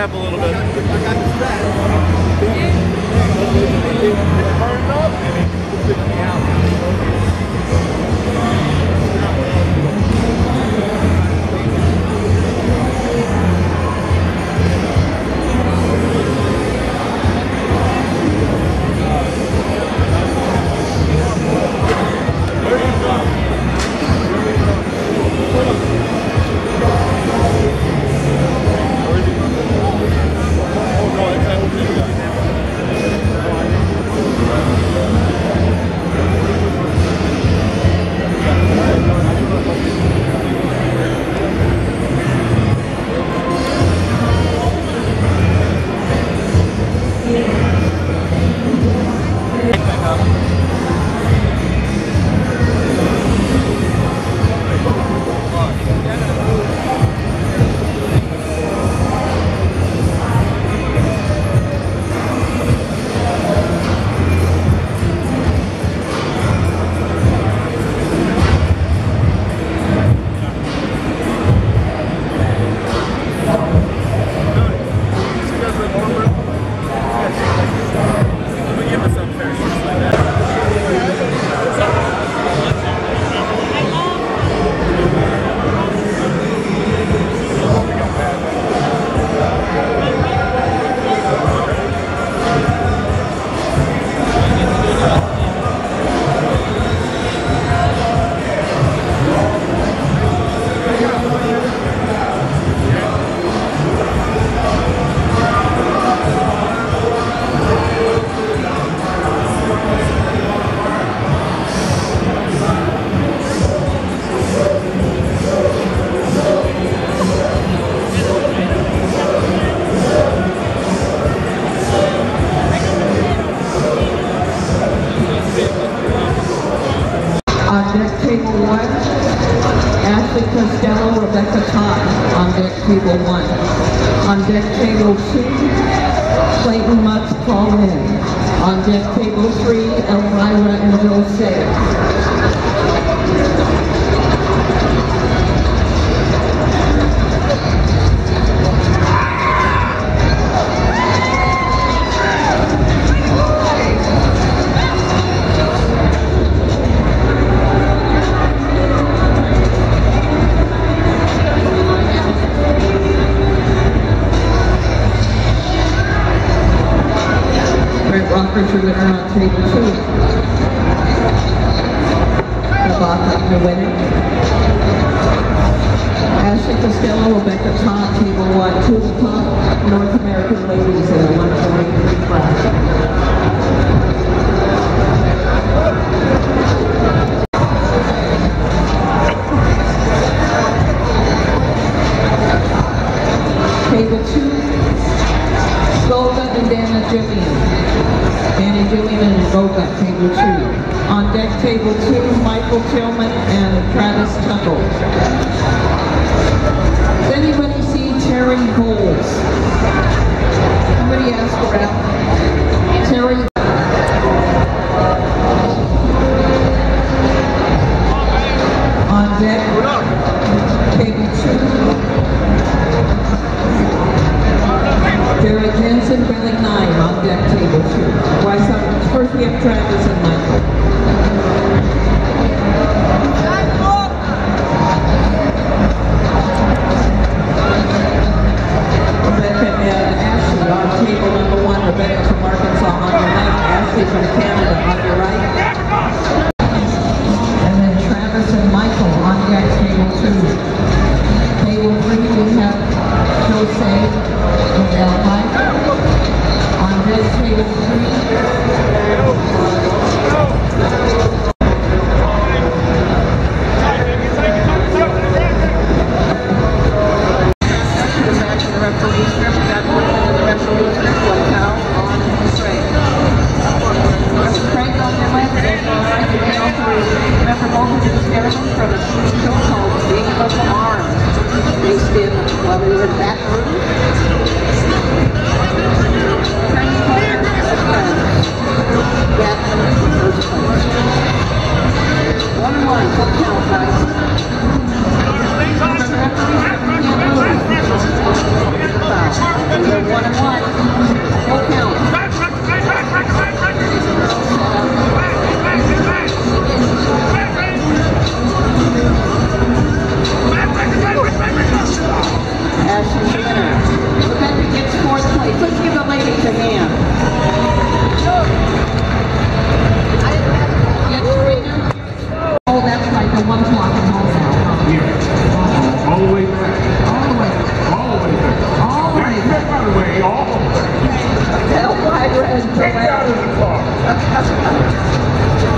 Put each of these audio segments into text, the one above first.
strap a little bit. On table one. On deck table two, Clayton Mutz, Paul Lynn. On deck table three, Elvira and Joe Say. Your winner on table two. Rebecca, your winner. Ashley Costello, Rebecca Todd, table one, two of the top North American ladies in the 143 class. Table two, Golda and Dana Julian. Golda, table two. On deck, table two, Michael Tillman and Travis Tuttle. Does anybody see Terry Bowles? Somebody ask around. Terry from on 11 even that early?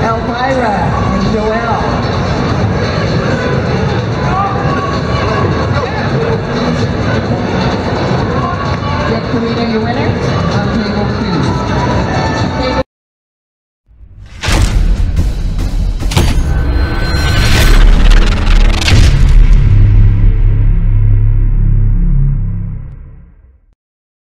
Elvira and Joelle. Yep, can we know your winner?